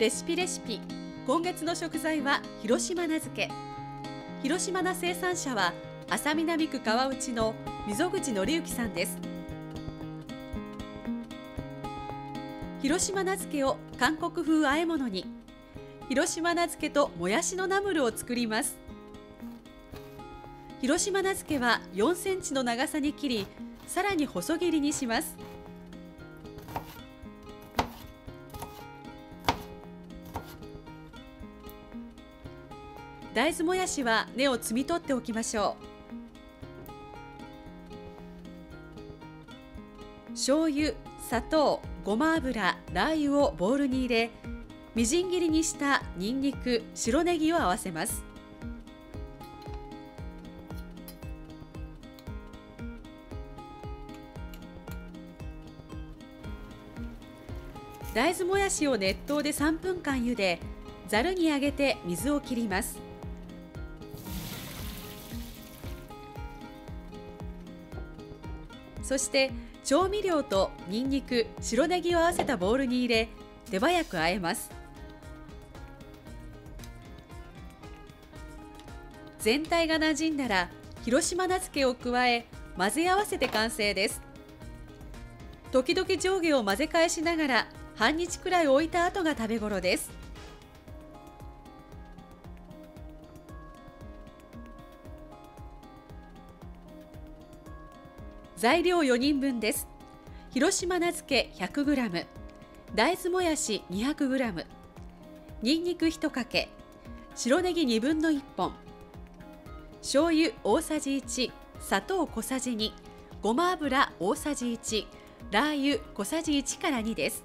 レシピレシピ。今月の食材は広島菜漬け。広島菜生産者は安佐南区川内の溝口則之さんです。広島菜漬けを韓国風和え物に。広島菜漬けともやしのナムルを作ります。広島菜漬けは4センチの長さに切りさらに細切りにします。大豆もやしは根を摘み取っておきましょう。醤油、砂糖、ごま油、ラー油をボウルに入れみじん切りにしたにんにく、白ネギを合わせます。大豆もやしを熱湯で3分間茹でざるにあげて水を切ります。そして調味料とにんにく、白ネギを合わせたボウルに入れ手早く和えます。全体が馴染んだら広島菜漬けを加え混ぜ合わせて完成です。時々上下を混ぜ返しながら半日くらい置いた後が食べ頃です。材料4人分です。広島菜漬け 100g 大豆もやし 200g にんにく1かけ白ネギ1分の1本醤油大さじ1砂糖小さじ2ごま油大さじ1ラー油小さじ1から2です。